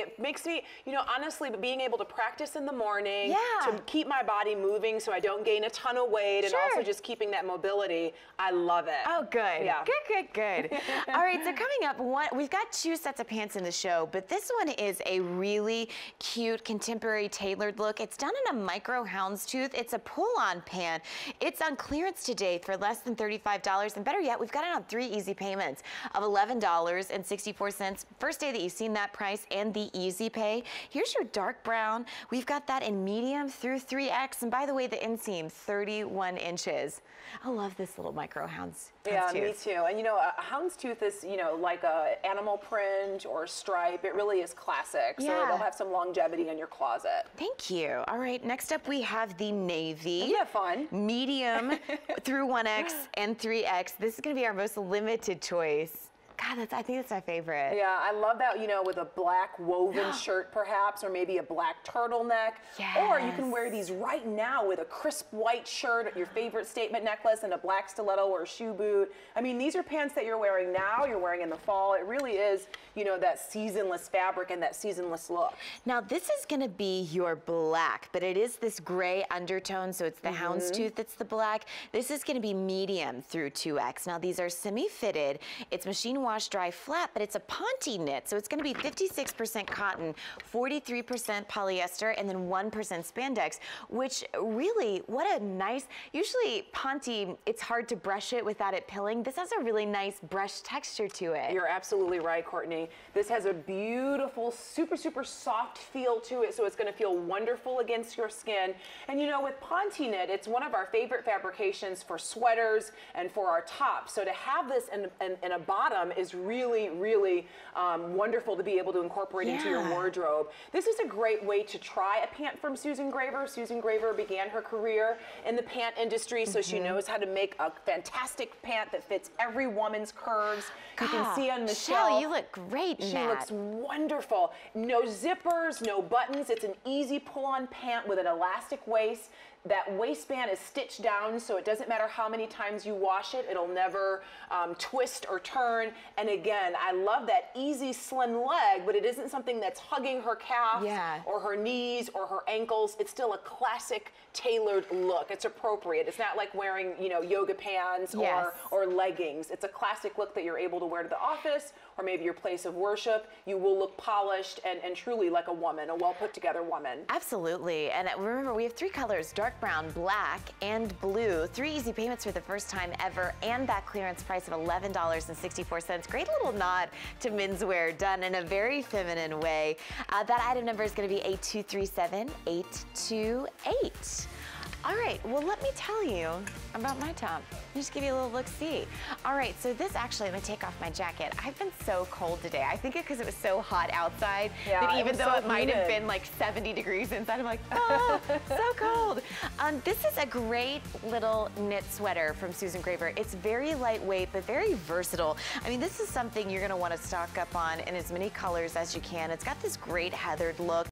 It makes me, you know, honestly, being able to practice in the morning, Yeah. to keep my body moving so I don't gain a ton of weight, and also just keeping that mobility, I love it. Oh, good. Yeah. Good, good, good. All right, so coming up, one, we've got two sets of pants in the show, but this one is a really cute contemporary tailored look. It's done in a micro houndstooth. It's a pull-on pant. It's on clearance today for less than $35, and better yet, we've got it on three easy payments of $11.64. First day that you've seen that price and the easy pay. Here's your dark brown. We've got that in medium through 3X, and by the way, the inseam, 31 inches. I love this little micro hounds. Yeah, houndstooth. me too. And you know, a houndstooth is, you know, like a animal print or stripe. It really is classic. So Yeah. it'll have some longevity in your closet. Thank you. All right, next up we have the navy. That fun? Medium through 1X and 3X. This is gonna be our most limited choice. God, that's, I think that's my favorite. Yeah, I love that, you know, with a black woven shirt perhaps, or maybe a black turtleneck. Or you can wear these right now with a crisp white shirt, your favorite statement necklace, and a black stiletto or shoe boot. I mean, these are pants that you're wearing now, you're wearing in the fall. It really is, you know, that seasonless fabric and that seasonless look. Now this is gonna be your black, but it is this gray undertone, so it's the Mm-hmm. houndstooth that's the black. This is gonna be medium through 2X. Now these are semi-fitted. It's machine wash dry flat, but it's a Ponte knit, so it's gonna be 56% cotton, 43% polyester, and then 1% spandex, which really, what a nice, usually Ponte, it's hard to brush it without it pilling. This has a really nice brush texture to it. You're absolutely right, Courtney. This has a beautiful, super, super soft feel to it, so it's gonna feel wonderful against your skin. And you know, with Ponte knit, it's one of our favorite fabrications for sweaters and for our tops. So to have this in, in, in a bottom is really, really um, wonderful to be able to incorporate into your wardrobe. This is a great way to try a pant from Susan Graver. Susan Graver began her career in the pant industry, so she knows how to make a fantastic pant that fits every woman's curves. You can see on Michelle, you look great She that. looks wonderful. No zippers, no buttons. It's an easy pull-on pant with an elastic waist. That waistband is stitched down, so it doesn't matter how many times you wash it, it'll never um, twist or turn. And again, I love that easy, slim leg, but it isn't something that's hugging her calf Yeah. or her knees or her ankles. It's still a classic tailored look. It's appropriate. It's not like wearing, you know, yoga pants Yes. or, or leggings. It's a classic look that you're able to wear to the office or maybe your place of worship. You will look polished and, and truly like a woman, a well put together woman. Absolutely. And remember, we have three colors, dark brown, black, and blue. Three easy payments for the first time ever, and that clearance price of $11.64. Great little nod to menswear done in a very feminine way. Uh, that item number is going to be A237-828. All right, well, let me tell you about my top. Let me just give you a little look-see. All right, so this actually, I'm gonna take off my jacket. I've been so cold today. I think it because it was so hot outside Yeah, that even was though so it might have been like 70 degrees inside, I'm like, oh, so cold. Um, this is a great little knit sweater from Susan Graver. It's very lightweight, but very versatile. I mean, this is something you're gonna wanna stock up on in as many colors as you can. It's got this great heathered look.